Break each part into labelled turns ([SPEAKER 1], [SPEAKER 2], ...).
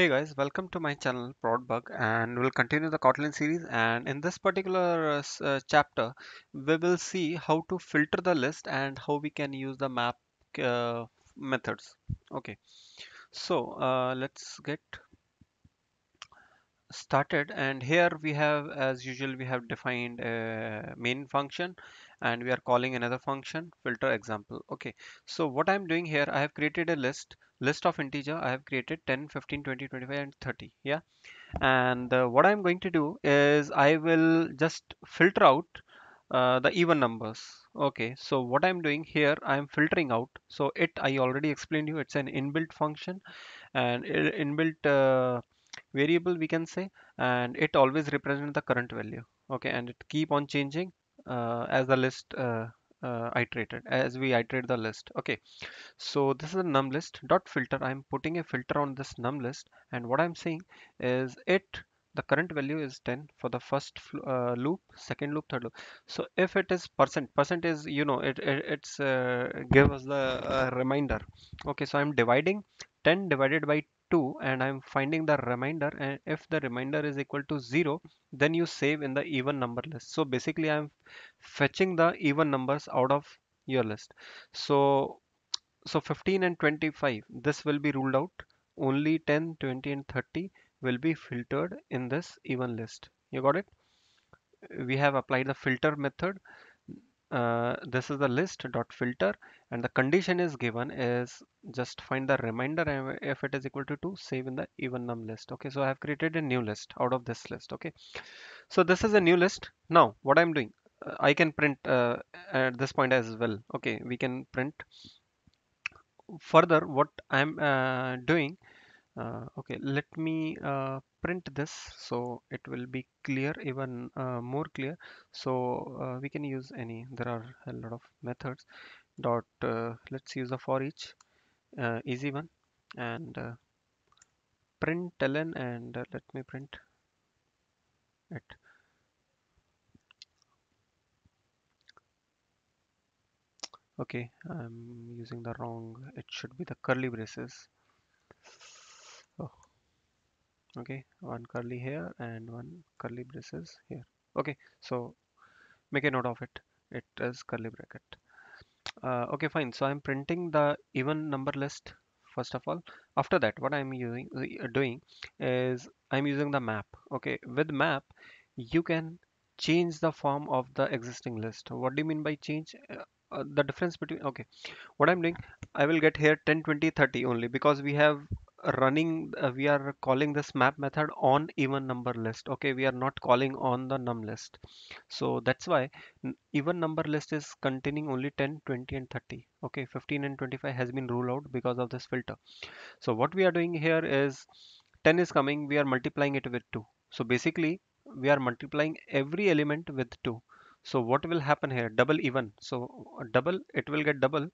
[SPEAKER 1] Hey guys, welcome to my channel Prodbug and we'll continue the Kotlin series. And in this particular uh, uh, chapter we will see how to filter the list and how we can use the map uh, methods. Okay, so uh, let's get started. And here we have as usual we have defined a main function and we are calling another function filter example okay so what i'm doing here i have created a list list of integer i have created 10 15 20 25 and 30 yeah and uh, what I'm going to do is I will just filter out uh, the even numbers. Okay, so what I'm doing here, I'm filtering out. So it, I already explained you, it's an inbuilt function and inbuilt uh, variable we can say, and it always represents the current value. Okay, and it keep on changing as the list uh, uh, iterated, as we iterate the list. Okay, so this is a num list dot filter. I'm putting a filter on this num list, and what I'm saying is it the current value is 10 for the first uh, loop, second loop, third loop. So if it is percent, percent is you know it, it it's uh, give us the uh, reminder. Okay, so I'm dividing 10 divided by 2 and I'm finding the remainder and if the remainder is equal to 0 then you save in the even number list so basically I'm fetching the even numbers out of your list so so 15 and 25, this will be ruled out. Only 10, 20, and 30 will be filtered in this even list. You got it? We have applied the filter method. Uh, this is the list dot filter and the condition is given is just find the remainder if it is equal to 2 save in the even num list. Okay so i have created a new list out of this list. Okay so this is a new list. Now what i'm doing uh, i can print uh, at this point as well. Okay we can print. Further what i'm uh, doing uh, okay let me uh, print this so it will be clear even uh, more clear. So uh, we can use any. There are a lot of methods. Dot uh, let's use a for each uh, easy one. And print ln and let me print it. Okay i'm using the wrong it should be the curly braces oh. Okay one curly here and one curly braces here. Okay so make a note of it. It is curly bracket. Uh, okay fine. So i'm printing the even number list first of all. After that what i'm using uh, doing is i'm using the map. Okay with map you can change the form of the existing list. What do you mean by change? Uh, uh, the difference between okay. What i'm doing i will get here 10 20 30 only because we have running uh, we are calling this map method on even number list. Okay we are not calling on the num list. So that's why even number list is containing only 10 20 and 30 okay 15 and 25 has been ruled out because of this filter. So what we are doing here is 10 is coming we are multiplying it with 2 so basically we are multiplying every element with 2 so what will happen here? Double even. So uh, double it will get double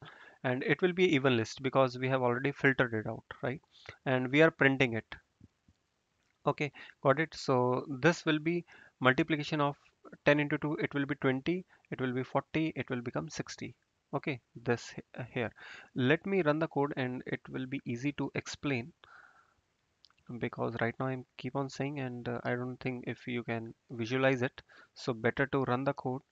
[SPEAKER 1] and it will be even list because we have already filtered it out right? And we are printing it. Okay got it. So this will be multiplication of 10 into 2 it will be 20 it will be 40 it will become 60 okay this uh, here. Let me run the code and it will be easy to explain because right now I'm keep on saying and uh, I don't think if you can visualize it. So better to run the code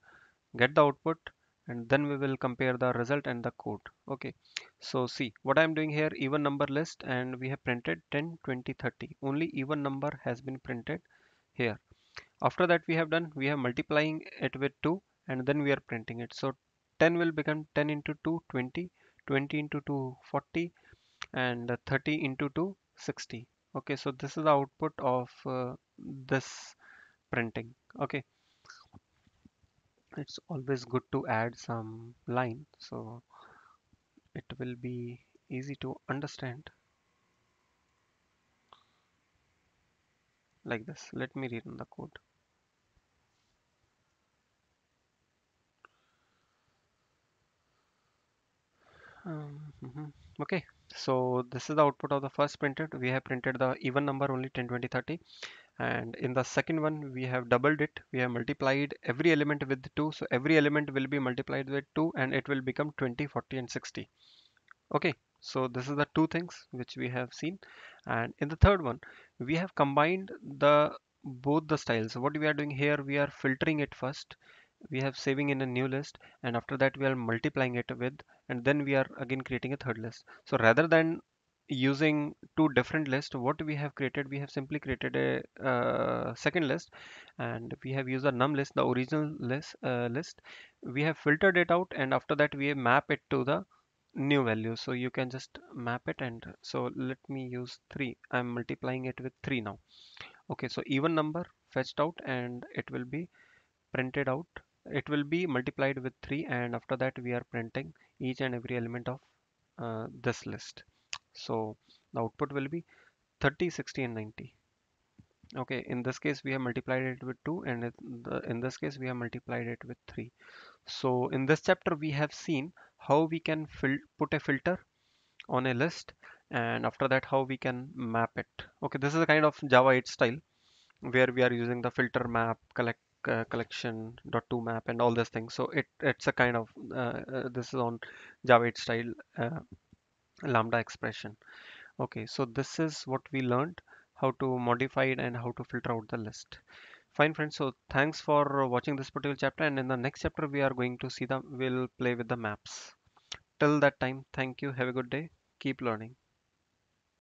[SPEAKER 1] get the output and then we will compare the result and the code okay. So see what I'm doing here even number list and we have printed 10 20 30 only even number has been printed here. After that we have done we have multiplying it with 2 and then we are printing it. So 10 will become 10 into 2 20 20 into 2 40 and uh, 30 into 2 60 okay so this is the output of uh, this printing. Okay it's always good to add some line so it will be easy to understand. Like this let me read in the code. Um, mhm. okay so this is the output of the first printed. We have printed the even number only 10 20 30 and in the second one we have doubled it. We have multiplied every element with 2 so every element will be multiplied with 2 and it will become 20 40 and 60 okay so this is the two things which we have seen. And in the third one we have combined the both the styles. So what we are doing here we are filtering it first. We have saving in a new list and after that we are multiplying it with and then we are again creating a third list. So rather than using two different lists. What we have created we have simply created a uh, second list and we have used a num list the original list uh, list. We have filtered it out and after that we map it to the new value. So you can just map it and so let me use 3 i'm multiplying it with 3 now. Okay so even number fetched out and it will be printed out. It will be multiplied with 3 and after that we are printing each and every element of uh, this list so the output will be 30 60 and 90 okay in this case we have multiplied it with 2 and in this case we have multiplied it with 3 so in this chapter we have seen how we can put a filter on a list and after that how we can map it. Okay this is a kind of java 8 style where we are using the filter map collect uh, collection dot to map and all these things. So it it's a kind of uh, uh, this is on java 8 style uh, lambda expression. Okay so this is what we learned how to modify it and how to filter out the list. Fine friends so thanks for watching this particular chapter and in the next chapter we are going to see the we'll play with the maps. Till that time thank you have a good day keep learning